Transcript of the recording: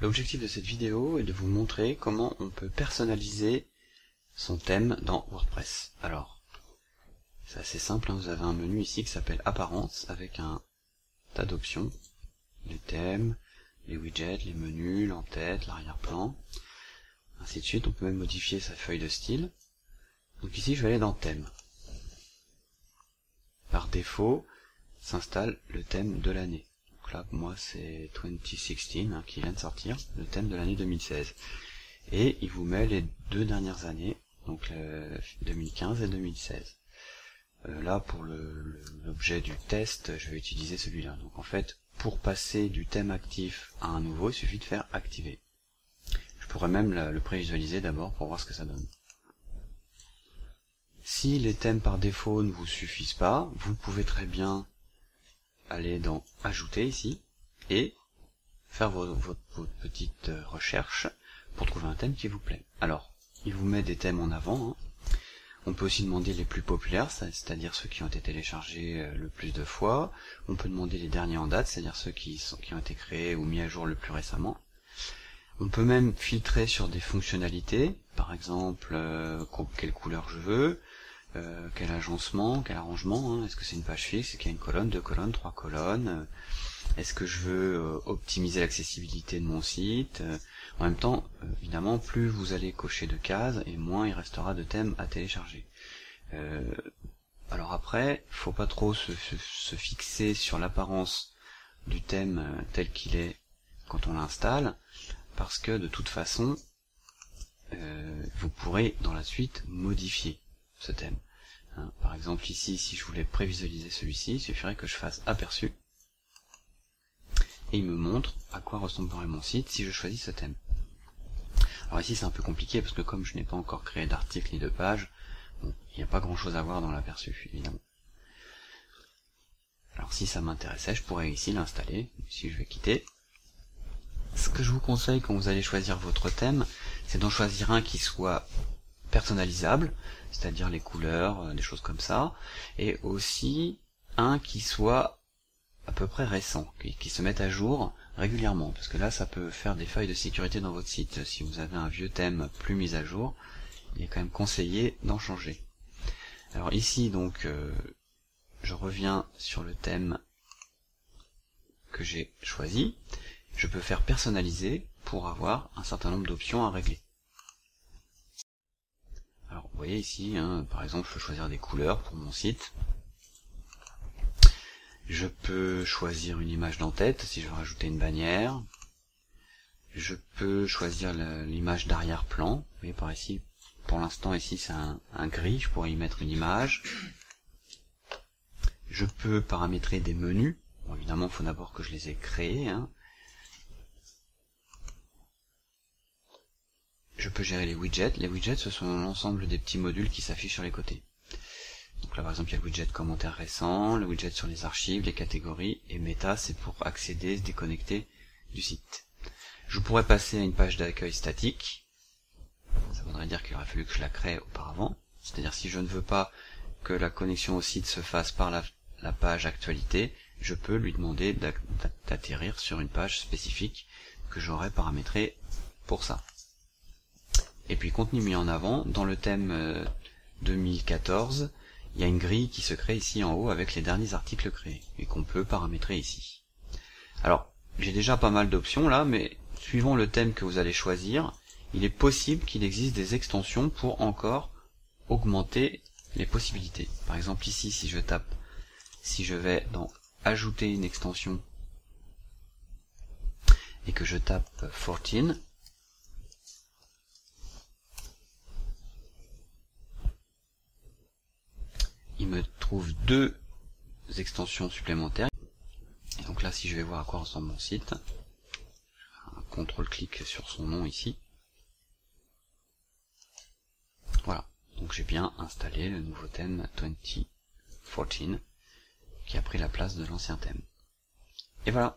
L'objectif de cette vidéo est de vous montrer comment on peut personnaliser son thème dans WordPress. Alors, c'est assez simple, hein. vous avez un menu ici qui s'appelle Apparence avec un tas d'options, les thèmes, les widgets, les menus, l'entête, l'arrière-plan, ainsi de suite. On peut même modifier sa feuille de style. Donc ici, je vais aller dans Thème. Par défaut, s'installe le thème de l'année. Donc là, moi, c'est 2016 hein, qui vient de sortir, le thème de l'année 2016. Et il vous met les deux dernières années, donc 2015 et 2016. Euh, là, pour l'objet du test, je vais utiliser celui-là. Donc en fait, pour passer du thème actif à un nouveau, il suffit de faire activer. Je pourrais même le prévisualiser d'abord pour voir ce que ça donne. Si les thèmes par défaut ne vous suffisent pas, vous pouvez très bien aller dans Ajouter ici, et faire votre, petite recherche pour trouver un thème qui vous plaît. Alors, il vous met des thèmes en avant. Hein. On peut aussi demander les plus populaires, c'est-à-dire ceux qui ont été téléchargés euh, le plus de fois. On peut demander les derniers en date, c'est-à-dire ceux qui ont été créés ou mis à jour le plus récemment. On peut même filtrer sur des fonctionnalités, par exemple euh, quelle couleur je veux, euh, quel agencement, quel arrangement, hein. est-ce que c'est une page fixe, est-ce qu'il y a une colonne, deux colonnes, trois colonnes, euh, est-ce que je veux euh, optimiser l'accessibilité de mon site, en même temps, évidemment, plus vous allez cocher de cases, et moins il restera de thèmes à télécharger. alors après, faut pas trop se, se fixer sur l'apparence du thème tel qu'il est quand on l'installe, parce que de toute façon, vous pourrez dans la suite modifier ce thème. Hein, par exemple ici, si je voulais prévisualiser celui-ci, il suffirait que je fasse aperçu, et il me montre à quoi ressemblerait mon site si je choisis ce thème. Alors ici c'est un peu compliqué parce que comme je n'ai pas encore créé d'article ni de page, il n'y a pas grand chose à voir dans l'aperçu, évidemment. Alors si ça m'intéressait, je pourrais ici l'installer, si je vais quitter. Ce que je vous conseille quand vous allez choisir votre thème, c'est d'en choisir un qui soit personnalisable, c'est-à-dire les couleurs, euh, des choses comme ça, et aussi un qui soit à peu près récent, qui, se mette à jour régulièrement, parce que là ça peut faire des failles de sécurité dans votre site. Si vous avez un vieux thème plus mis à jour, il est quand même conseillé d'en changer. Alors ici donc euh, je reviens sur le thème que j'ai choisi, je peux faire personnaliser pour avoir un certain nombre d'options à régler. Vous voyez ici, hein, par exemple, je peux choisir des couleurs pour mon site. Je peux choisir une image d'en-tête si je veux rajouter une bannière. Je peux choisir l'image d'arrière-plan. Vous voyez par ici, pour l'instant ici c'est un, gris, je pourrais y mettre une image. Je peux paramétrer des menus. Bon, évidemment, il faut d'abord que je les ai créés. Hein. Je peux gérer les widgets. Les widgets, ce sont l'ensemble des petits modules qui s'affichent sur les côtés. Donc là, par exemple, il y a le widget commentaire récent, le widget sur les archives, les catégories, et Meta, c'est pour accéder, se déconnecter du site. Je pourrais passer à une page d'accueil statique. Ça voudrait dire qu'il aurait fallu que je la crée auparavant. C'est-à-dire si je ne veux pas que la connexion au site se fasse par la, la page actualité, je peux lui demander d'atterrir sur une page spécifique que j'aurais paramétrée pour ça. Et puis contenu mis en avant, dans le thème 2014, euh, il y a une grille qui se crée ici en haut avec les derniers articles créés, et qu'on peut paramétrer ici. Alors, j'ai déjà pas mal d'options là, mais suivant le thème que vous allez choisir, il est possible qu'il existe des extensions pour encore augmenter les possibilités. Par exemple ici, si je tape, si je vais dans ajouter une extension et que je tape 14, il me trouve deux extensions supplémentaires. Et donc là, si je vais voir à quoi ressemble mon site, un contrôle-clic sur son nom ici. Voilà, donc j'ai bien installé le nouveau thème 2014 qui a pris la place de l'ancien thème. Et voilà,